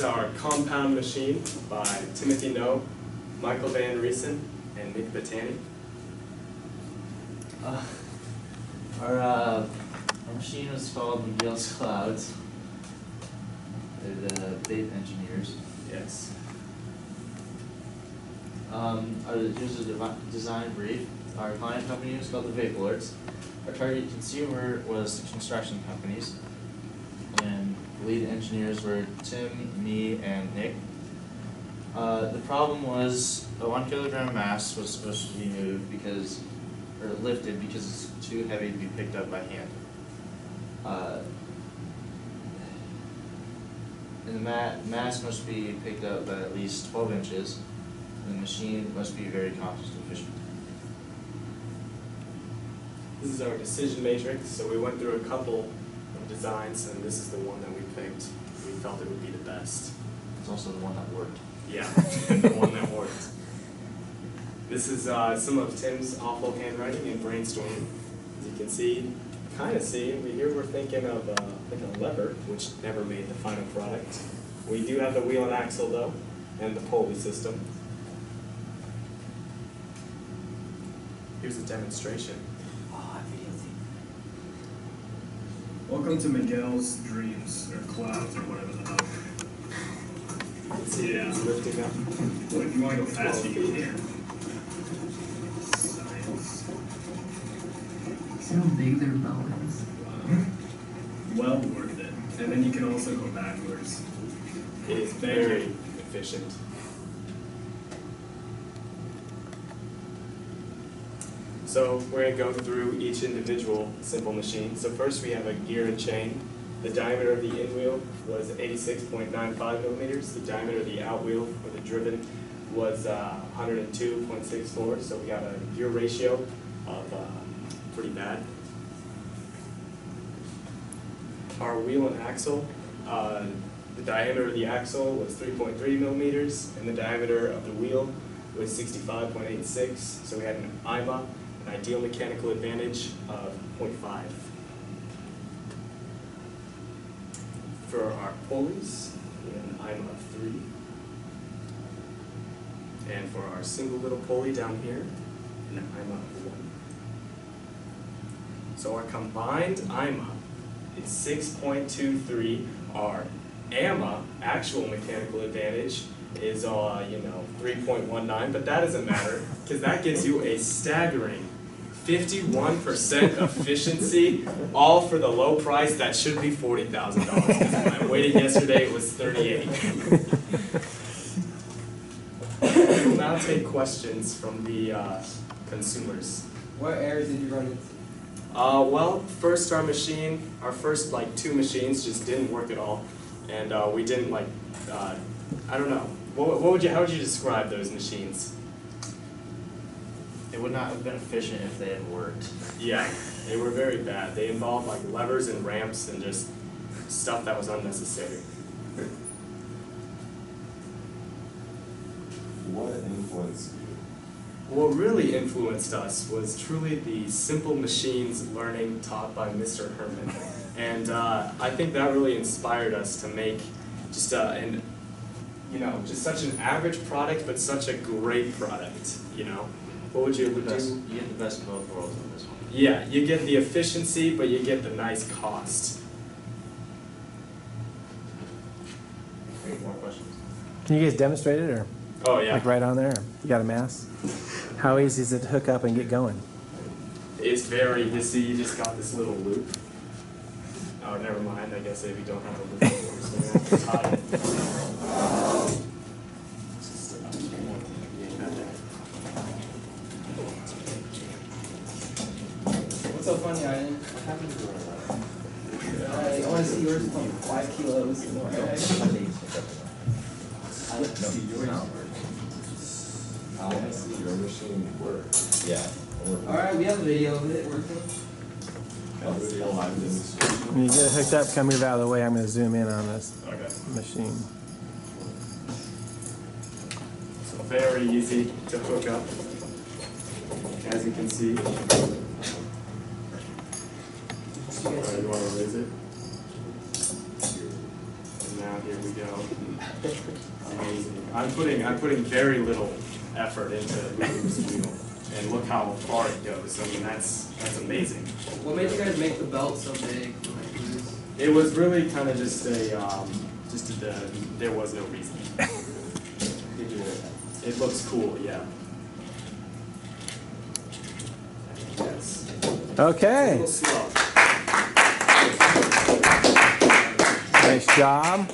is our compound machine by Timothy No, Michael Van Riessen, and Nick Battani. Uh, our, uh, our machine was called McGill's Clouds. They're the bait engineers. Yes. Um, our, here's a design brief. Our client company was called the Vape Lords. Our target consumer was the construction companies. Lead engineers were Tim, me, and Nick. Uh, the problem was a one kilogram mass was supposed to be moved because, or lifted because it's too heavy to be picked up by hand. Uh, and the ma- mass must be picked up by at least twelve inches, and the machine must be very cost efficient. This is our decision matrix, so we went through a couple designs, and this is the one that we picked. We felt it would be the best. It's also the one that worked. Yeah, the one that worked. This is uh, some of Tim's awful handwriting and brainstorming. As you can see, kind of see, we here we're thinking of uh, like a lever, which never made the final product. We do have the wheel and axle though, and the pulley system. Here's a demonstration. Welcome to Miguel's dreams, or clouds, or whatever the hell. You can see Yeah. it's lifting up. Well, if you wanna go fast, you can here. Science. See how big their bow is? Hmm? Well worth it. And then you can also go backwards. It is very efficient. So we're gonna go through each individual simple machine. So first we have a gear and chain. The diameter of the in wheel was eighty-six point nine five millimeters. The diameter of the out wheel or the driven was uh, hundred and two point six four. So we got a gear ratio of uh, pretty bad. Our wheel and axle, uh, the diameter of the axle was three point three millimeters, and the diameter of the wheel was sixty-five point eight six, so we had an IMA, an ideal mechanical advantage of 0.5. For our pulleys, we have an IMA of three. And for our single little pulley down here, an IMA of one. So our combined IMA is six point two three. Our AMA, actual mechanical advantage, is uh, you know, three point one nine, but that doesn't matter, because that gives you a staggering fifty-one percent efficiency, all for the low price that should be forty thousand dollars. I waited yesterday, it was thirty-eight. We'll now take questions from the uh, consumers. What errors did you run into? Uh, well, first our machine, our first like two machines just didn't work at all, and uh, we didn't like, uh, I don't know. What, what would you, how would you describe those machines? It would not have been efficient if they had worked. Yeah, they were very bad. They involved like levers and ramps and just stuff that was unnecessary. What influenced you? What really influenced us was truly the simple machines learning taught by Mr. Hermon. And uh, I think that really inspired us to make just uh, an, you know, just such an average product, but such a great product, you know? What would you The best, do? you get the best of both worlds on this one. Yeah, you get the efficiency, but you get the nice cost. Great, more questions? Can you guys demonstrate it or Oh, yeah. like right on there? You got a mass? How easy is it to hook up and get going? It's very, you see, you just got this little loop. Oh, never mind, I guess if you don't have a loop, we're just gonna have to tie it. What's so funny, Ian? What happened to I want to see yours pump five kilos. How does your machine work? Yeah. All right, we have a video of it working. How does it live? When you get it hooked up, come move out of the way. I'm going to zoom in on this Okay, machine. so very easy to hook up, as you can see. Alright, you wanna raise it? And around, here we go. Amazing. I'm putting, I'm putting very little effort into moving this wheel, and look how far it goes, I mean, that's, that's amazing. What made you guys make the belt so big? It was- really kind of just a, um, just a, there was no reason. It looks cool, yeah. Yes. A Okay, nice job.